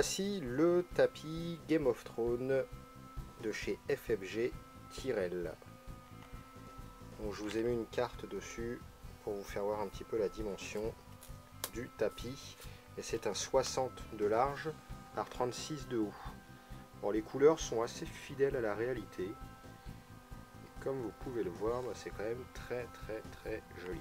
voici le tapis Game of Thrones de chez FFG Tyrell. Donc, je vous ai mis une carte dessus pour vous faire voir un petit peu la dimension du tapis. Et c'est un 60 de large par 36 de haut. Bon, les couleurs sont assez fidèles à la réalité. comme vous pouvez le voir, bah, c'est quand même très très très joli.